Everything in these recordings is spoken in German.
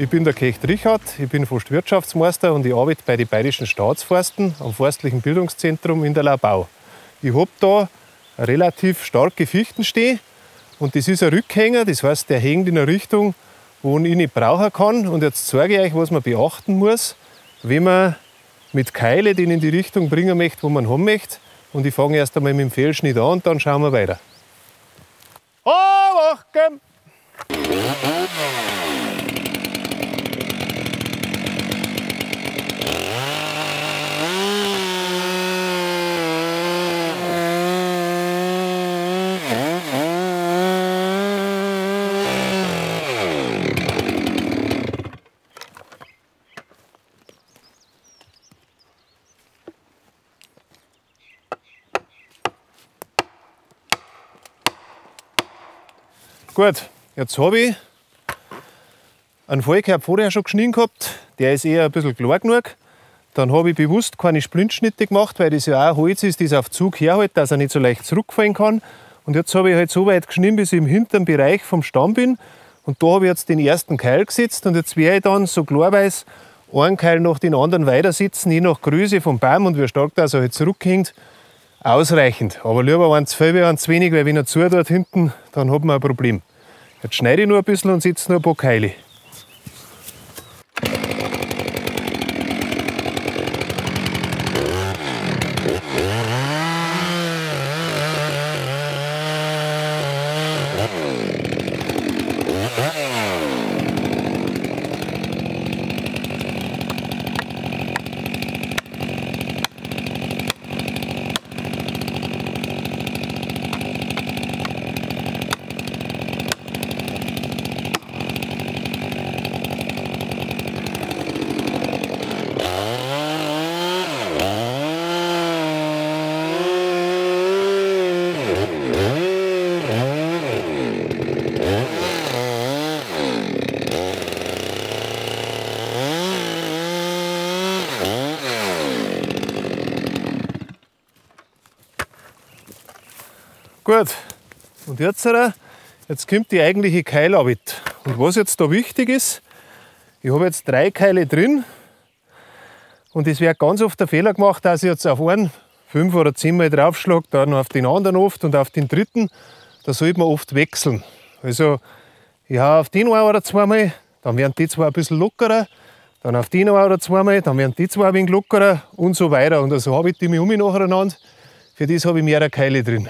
Ich bin der Kecht Richard, ich bin Forstwirtschaftsmeister und ich arbeite bei den Bayerischen Staatsforsten am Forstlichen Bildungszentrum in der Labau. Ich habe da relativ starke Fichtensteh und das ist ein Rückhänger, das heißt, der hängt in eine Richtung, wo ich nicht brauchen kann. Und jetzt zeige ich euch, was man beachten muss, wenn man mit Keile den in die Richtung bringen möchte, wo man haben möchte. Und ich fange erst einmal mit dem Fehlschnitt an und dann schauen wir weiter. Oh, wach, Gut, jetzt habe ich einen Fallkerb vorher schon geschnitten gehabt. Der ist eher ein bisschen klar genug. Dann habe ich bewusst keine Splintschnitte gemacht, weil das ja auch Holz ist, das auf Zug herhält, dass er nicht so leicht zurückfallen kann. Und jetzt habe ich halt so weit geschnitten, bis ich im hinteren Bereich vom Stamm bin. Und da habe ich jetzt den ersten Keil gesetzt und jetzt werde ich dann so klarweise einen Keil nach den anderen weiter sitzen, je nach Größe vom Baum und wie stark das halt zurückhängt ausreichend. Aber lieber eins viel wie eins wenig, weil wenn er zu dort hinten, dann hat man ein Problem. Jetzt schneide ich nur ein bisschen und setze nur ein paar Keile. Gut, und jetzt, äh, jetzt kommt die eigentliche Keilarbeit. Und was jetzt da wichtig ist, ich habe jetzt drei Keile drin und es wird ganz oft der Fehler gemacht, dass ich jetzt auf einen fünf oder zehn Mal draufschlage, dann auf den anderen oft und auf den dritten. Da sollte man oft wechseln. Also ich habe auf den ein oder zweimal, dann werden die zwei ein bisschen lockerer, dann auf den ein oder zweimal, dann werden die zwei ein wenig lockerer und so weiter. Und so also habe ich die mich um mich nacheinander. Für das habe ich mehrere Keile drin.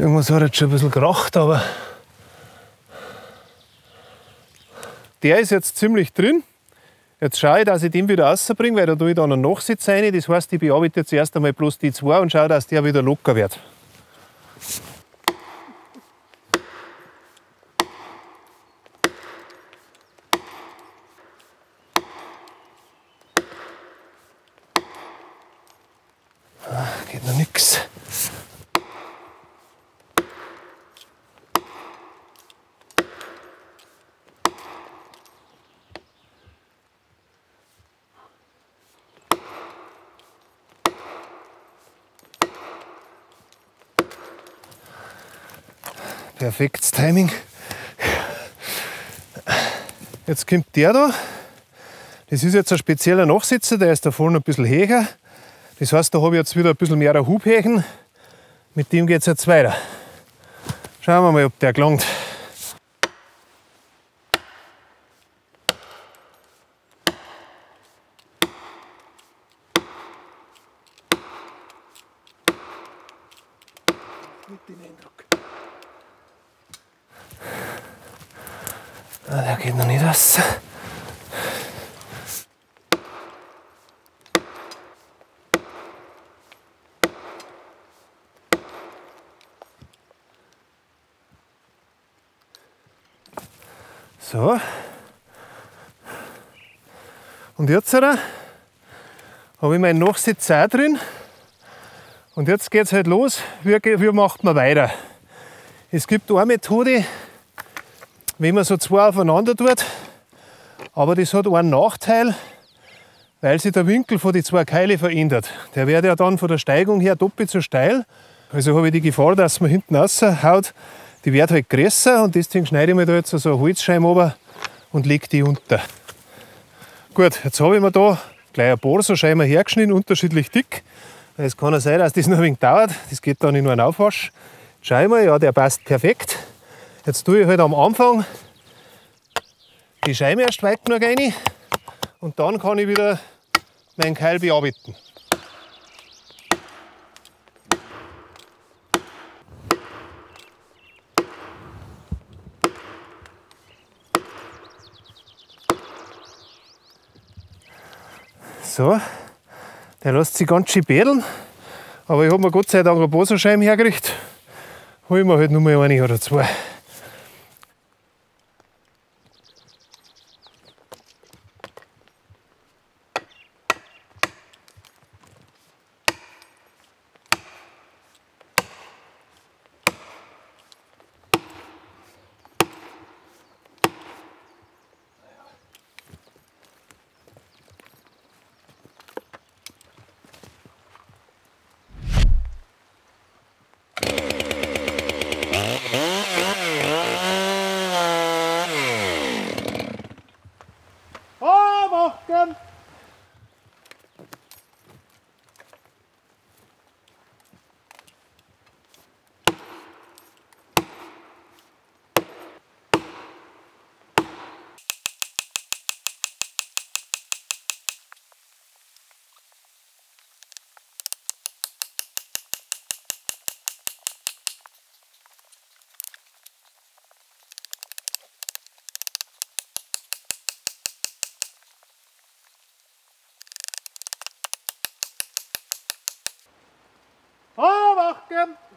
Irgendwas hat jetzt schon ein bisschen geracht, aber der ist jetzt ziemlich drin. Jetzt schaue ich, dass ich den wieder rausbringe, weil da tue ich dann einen Nachsitz rein. Das heißt, ich bearbeite jetzt erst einmal bloß die zwei und schaue, dass der wieder locker wird. Ah, geht noch nichts. Perfektes Timing. Jetzt kommt der da. Das ist jetzt ein spezieller Nachsitzer, der ist da vorne ein bisschen höher. Das heißt, da habe ich jetzt wieder ein bisschen mehr Hubhächen. Mit dem geht es jetzt weiter. Schauen wir mal, ob der gelangt. Mit dem Eindruck. Ah, da geht noch nicht was. So. Und jetzt habe ich meinen Nachsitz auch drin. Und jetzt geht es halt los. Wie, wie macht man weiter? Es gibt eine Methode, wenn man so zwei aufeinander tut, aber das hat einen Nachteil, weil sich der Winkel von den zwei Keile verändert. Der wird ja dann von der Steigung her doppelt so steil. Also habe ich die Gefahr, dass man hinten raushaut, die wird halt größer und deswegen schneide ich mir da jetzt so eine Holzscheibe runter und lege die unter. Gut, jetzt habe ich mir da gleich ein paar so Scheiben hergeschnitten, unterschiedlich dick. Es kann ja sein, dass das noch ein wenig dauert. Das geht dann in einen Aufwasch. Schau mal, ja, der passt perfekt. Jetzt tue ich halt am Anfang die Scheibe erst weit genug rein und dann kann ich wieder meinen Keil bearbeiten. So, der lässt sich ganz schön bädeln. Aber ich habe mir Gott sei Dank ein paar so Scheiben hergerichtet. Hol ich mir halt nur mal eine oder zwei. them him.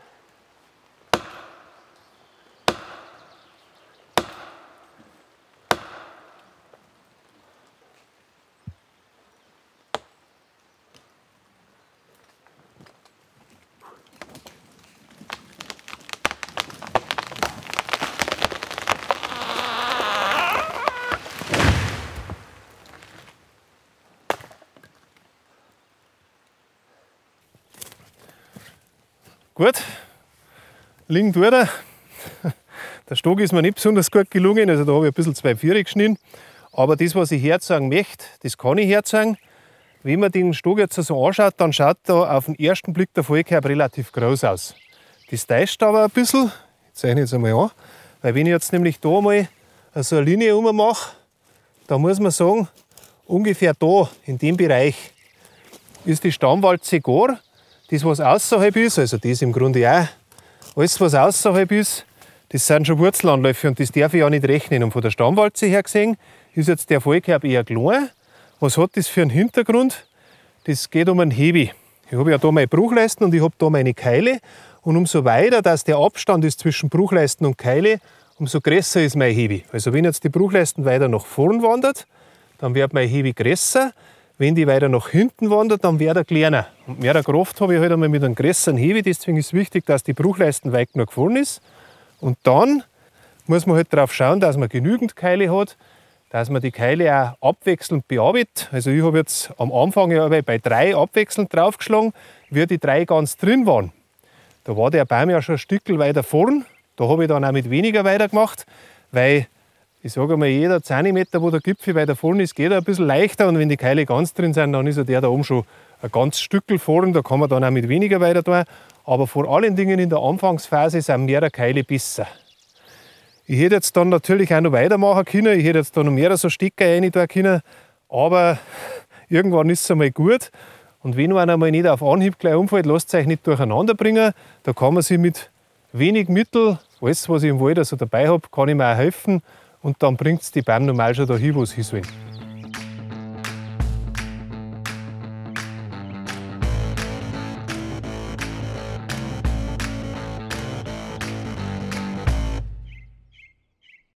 Gut, liegen tut er. Der Stock ist mir nicht besonders gut gelungen, also da habe ich ein bisschen zwei Viere geschnitten. Aber das, was ich herzeigen möchte, das kann ich herzeigen. Wenn man den Stock jetzt so anschaut, dann schaut da auf den ersten Blick der Fallkerb relativ groß aus. Das täuscht aber ein bisschen. Ich zeichne jetzt einmal an. Weil wenn ich jetzt nämlich da mal so eine Linie mache, da muss man sagen, ungefähr da, in dem Bereich, ist die Stammwalze gar das, was außerhalb ist, also das im Grunde auch, alles, was außerhalb ist, das sind schon Wurzelanläufe und das darf ich auch nicht rechnen. Und von der Stammwalze her gesehen ist jetzt der Fallkerb eher klein. Was hat das für einen Hintergrund? Das geht um einen Hebi. Ich habe ja da meine Bruchleisten und ich habe da meine Keile. Und umso weiter dass der Abstand ist zwischen Bruchleisten und Keile, umso größer ist mein Hebi. Also wenn jetzt die Bruchleisten weiter nach vorn wandert, dann wird mein Hebi größer. Wenn die weiter nach hinten wandert, dann wird er kleiner. Und mehr der Kraft habe ich halt einmal mit einem größeren Hebi. Deswegen ist es wichtig, dass die Bruchleisten weit genug vorn ist. Und dann muss man halt darauf schauen, dass man genügend Keile hat, dass man die Keile auch abwechselnd bearbeitet. Also ich habe jetzt am Anfang ja bei drei abwechselnd draufgeschlagen, wie die drei ganz drin waren. Da war der Baum ja schon ein Stück weiter vorn. Da habe ich dann auch mit weniger weitergemacht, weil ich sage einmal, jeder Zentimeter, wo der Gipfel weiter vorne ist, geht er ein bisschen leichter. Und wenn die Keile ganz drin sind, dann ist der da oben schon ein ganz Stückel vorn. Da kann man dann auch mit weniger weiter tun. Aber vor allen Dingen in der Anfangsphase sind mehrere Keile besser. Ich hätte jetzt dann natürlich auch noch weitermachen können. Ich hätte jetzt da noch mehrere so Stecker rein tun können. Aber irgendwann ist es einmal gut. Und wenn man einmal nicht auf Anhieb gleich umfällt, lasst es euch nicht durcheinander bringen. Da kann man sich mit wenig Mittel, alles was ich im Wald also dabei habe, kann ich mir auch helfen und dann bringt es die Bäume normal schon dahin, wo sie hin sollen.